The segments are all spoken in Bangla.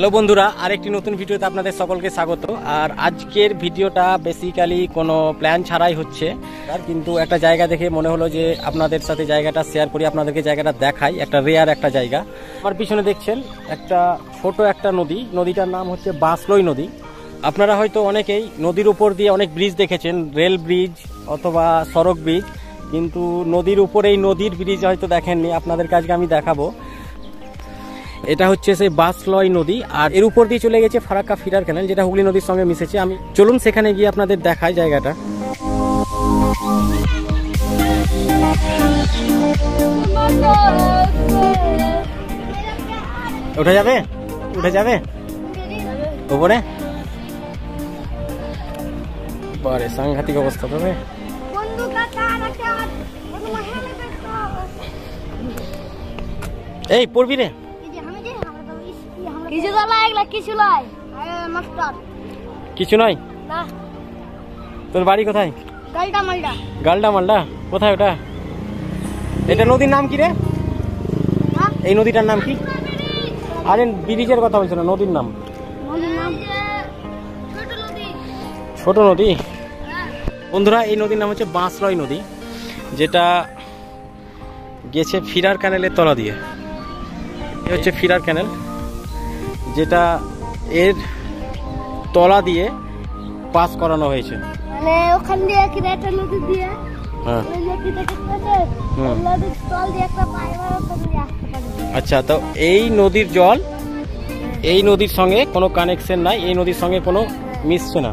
হ্যালো বন্ধুরা, আরেকটি নতুন ভিডিওতে আপনাদের সকলকে স্বাগত। আর আজকের ভিডিওটা বেসিক্যালি কোনো প্ল্যান ছাড়াই হচ্ছে। আর কিন্তু একটা জায়গা দেখে মনে হলো যে আপনাদের সাথে জায়গাটা শেয়ার করি, আপনাদেরকে জায়গাটা দেখাই, একটা রেয়ার একটা জায়গা। আমার পিছনে দেখছেন একটা ছোট একটা নদী, নদীটার নাম হচ্ছে বাঁশলই নদী। আপনারা হয়তো অনেকেই নদীর উপর দিয়ে অনেক ব্রিজ দেখেছেন রেল ব্রিজ অথবা সড়ক ব্রিজ কিন্তু নদীর উপরেই নদীর ব্রিজ হয়তো দেখেননি, আপনাদেরকে আজকে আমি দেখাবো। এটা হচ্ছে সেই বাসলয় নদী, আর এর উপর দিয়ে চলে গেছে ফারাক্কা ফিরার ক্যানেল, যেটা হুগলি নদীর সঙ্গে মিশেছে। আমি চলুন সেখানে গিয়ে আপনাদের দেখায় জায়গাটা। উঠে যাবে? উঠে যাবে? উপরে? বারে, সাংঘাতিক অবস্থা তবে এই, পড়বি রে। কিছু তো লাই এগুলা কিছু লাই মাস্টার। কিছু নয় না। তোর বাড়ি কোথায়? গালটা মালটা গালডা মালডা কোথায় ওটা? এটা নদীর নাম কি রে? হ্যাঁ? এই নদীটার নাম কি? আরে ব্রিজের কথা বলছো না নদীর নাম? নদীর ছোট নদী ছোট নদী? বন্ধুরা এই নদীর নাম হচ্ছে বাঁশলয় নদী যেটা গেছে ফিরার ক্যানেলের তলা দিয়ে। এ হচ্ছে ফিরার ক্যানেল যেটা এর তলা দিয়ে পাস করানো হয়েছে। মানে ওখান দিয়ে কি একটা নদী দিয়ে হ্যাঁ। আচ্ছা তো এই নদীর জল এই নদীর সঙ্গে কোনো কানেকশন নাই এই নদীর সঙ্গে কোনো মিশছে না।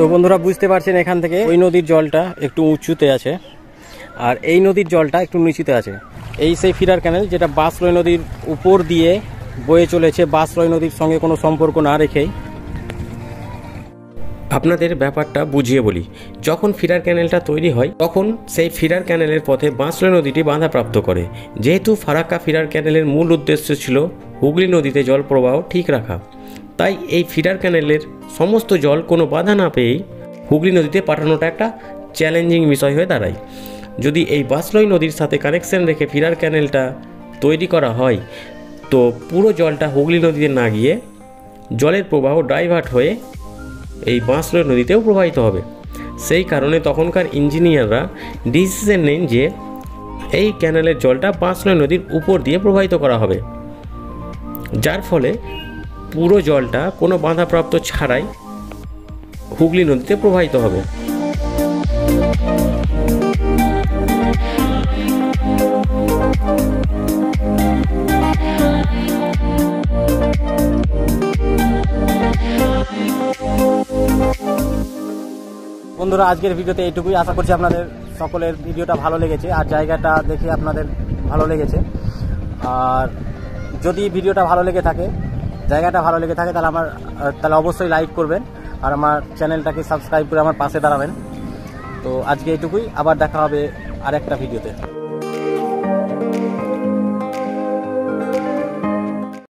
তো বন্ধুরা বুঝতে পারছেন এখান থেকে, ওই নদীর জলটা একটু উঁচুতে আছে, আর এই নদীর জলটা একটু নিচুতে আছে। এই সেই ফিরার ক্যানেল যেটা বাসরয় নদীর উপর দিয়ে বয়ে চলেছে বাসরয় নদীর সঙ্গে কোনো সম্পর্ক না রেখেই। আপনাদের ব্যাপারটা বুঝিয়ে বলি। যখন ফিরার ক্যানেলটা তৈরি হয়, তখন সেই ফিরার ক্যানেলের পথে বাঁশলা নদীটি বাধাপ্রাপ্ত করে। যেহেতু ফারাক্কা ফিরার ক্যানেলের মূল উদ্দেশ্য ছিল হুগলি নদীতে জল প্রবাহ ঠিক রাখা। তাই এই ফিডার ক্যানেলের সমস্ত জল কোনো বাধা না পেয়েই হুগলি নদীতে পাঠানোটা একটা চ্যালেঞ্জিং বিষয় হয়ে দাঁড়ায়। যদি এই বাসলই নদীর সাথে কানেকশন রেখে ফিডার ক্যানেলটা তৈরি করা হয়, তো পুরো জলটা হুগলি নদীতে না গিয়ে জলের প্রবাহ ডাইভার্ট হয়ে এই বাঁশলই নদীতেও প্রবাহিত হবে। সেই কারণে তখনকার ইঞ্জিনিয়াররা ডিসিশন নেন যে এই ক্যানেলের জলটা বাঁশলই নদীর উপর দিয়ে প্রবাহিত করা হবে। যার ফলে পুরো জলটা কোনো বাধাপ্রাপ্ত ছাড়াই হুগলি নদীতে প্রবাহিত হবে। বন্ধুরা, আজকের ভিডিওতে এইটুকুই। আশা করছি আপনাদের সকলের ভিডিওটা ভালো লেগেছে আর জায়গাটা দেখে আপনাদের ভালো লেগেছে। আর যদি ভিডিওটা ভালো লেগে থাকে জায়গাটা ভালো লেগে থাকে, তাহলে আমার তাহলে অবশ্যই লাইক করবেন আর আমার চ্যানেলটাকে সাবস্ক্রাইব করে আমার পাশে দাঁড়াবেন। তো আজকে এইটুকুই আবার দেখা হবে আর একটা ভিডিওতে